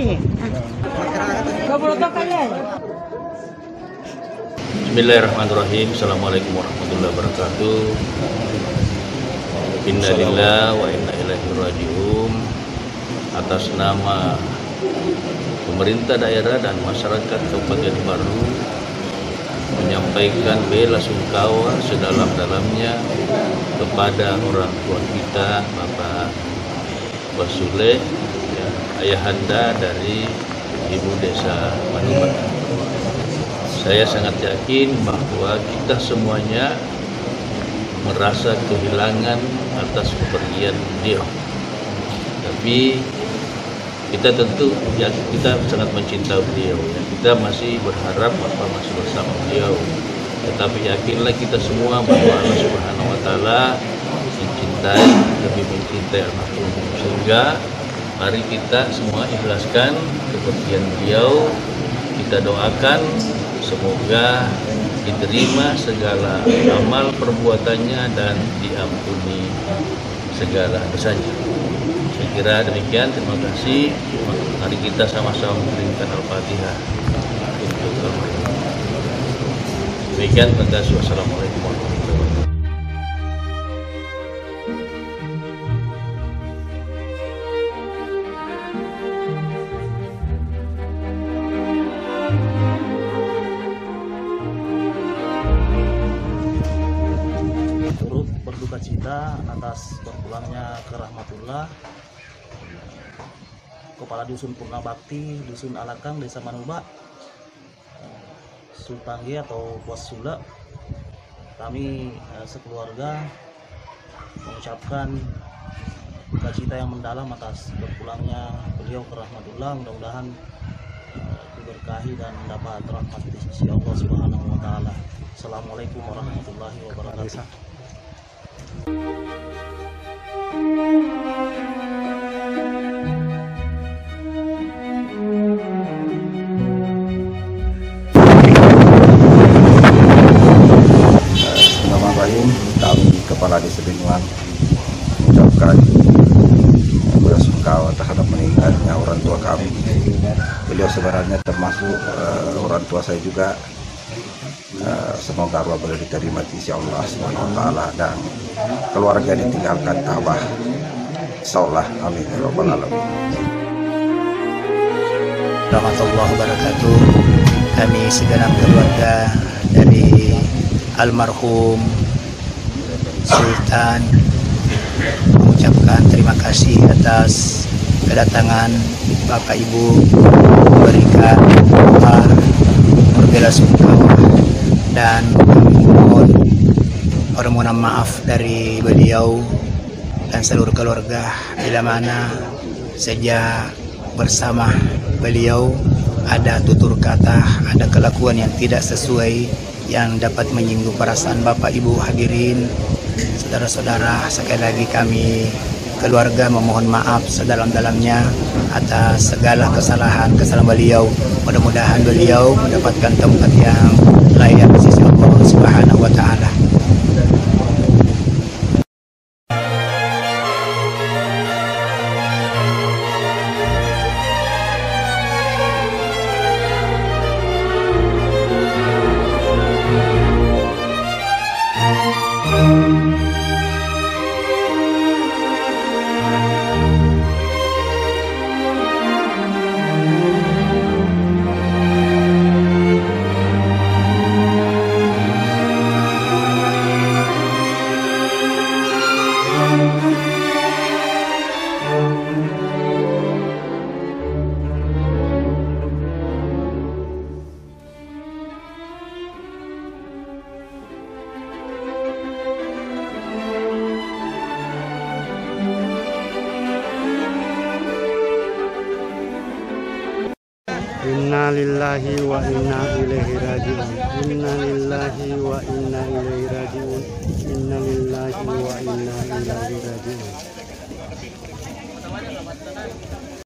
sini. Bismillahirrahmanirrahim. Assalamualaikum warahmatullahi wabarakatuh. Innalillah wa inna ilaihi rajiun. Atas nama pemerintah daerah dan masyarakat Kabupaten Baru menyampaikan bela sungkawa sedalam-dalamnya kepada orang tua kita Bapak Basule ya, ayahanda dari Ibu Desa Manubat saya sangat yakin bahwa kita semuanya merasa kehilangan atas kepergian beliau. Tapi kita tentu ya kita sangat mencintai beliau. Ya. Kita masih berharap Bapak masih bersama beliau. Tetapi yakinlah kita semua bahwa Allah Subhanahu Wa Taala mencintai lebih mencintai almarhum sehingga mari kita semua ikhlaskan kepergian beliau kita doakan semoga diterima segala amal perbuatannya dan diampuni segala dosanya. Saya kira demikian. Terima kasih. Mari kita sama-sama memberikan Al-Fatihah untuk almarhum. Demikian. Terima kasih. Wassalamualaikum warahmatullahi. Cita atas berpulangnya ke rahmatullah Kepala Dusun Purna Bakti, Dusun Alakang, Desa Manuba, Sultangge atau Bos Sula. Kami eh, sekeluarga mengucapkan duka yang mendalam atas berpulangnya beliau ke rahmatullah. Mudah-mudahan eh, diberkahi dan mendapat rahmat di sisi Allah Subhanahu wa taala. Assalamualaikum warahmatullahi wabarakatuh. Bendungan mengucapkan belasungkawa terhadap meninggalnya orang tua kami. Beliau sebenarnya termasuk eh, orang tua saya juga. Eh, semoga Allah boleh diterima di sisi Allah Subhanahu wa taala dan keluarga ditinggalkan tabah insyaallah amin. Ya rabbal alamin. Warahmatullahi wabarakatuh. Kami segenap keluarga dari almarhum Sultan mengucapkan terima kasih atas kedatangan Bapak Ibu memberikan doa berbela sungkawa dan mohon permohonan maaf dari beliau dan seluruh keluarga bila mana sejak bersama beliau ada tutur kata, ada kelakuan yang tidak sesuai yang dapat menyinggung perasaan Bapak Ibu hadirin, saudara-saudara. Sekali lagi kami keluarga memohon maaf sedalam-dalamnya atas segala kesalahan kesalahan beliau. Mudah-mudahan beliau mendapatkan tempat yang layak di sisi Allah Subhanahu wa taala. Inna lillahi wa inna ilaihi rajiun. Inna lillahi wa inna ilaihi rajiun. Inna lillahi wa inna ilaihi rajiun.